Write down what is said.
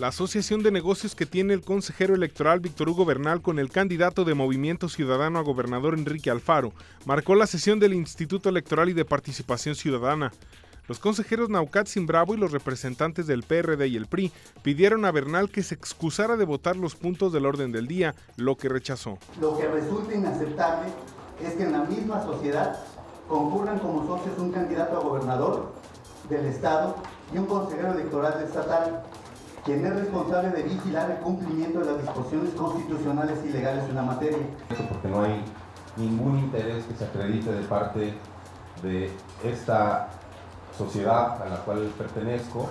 La asociación de negocios que tiene el consejero electoral Víctor Hugo Bernal con el candidato de Movimiento Ciudadano a gobernador Enrique Alfaro marcó la sesión del Instituto Electoral y de Participación Ciudadana. Los consejeros Naucat Bravo y los representantes del PRD y el PRI pidieron a Bernal que se excusara de votar los puntos del orden del día, lo que rechazó. Lo que resulta inaceptable es que en la misma sociedad concurran como socios un candidato a gobernador del Estado y un consejero electoral estatal quien es responsable de vigilar el cumplimiento de las disposiciones constitucionales y legales en la materia. Porque no hay ningún interés que se acredite de parte de esta sociedad a la cual pertenezco.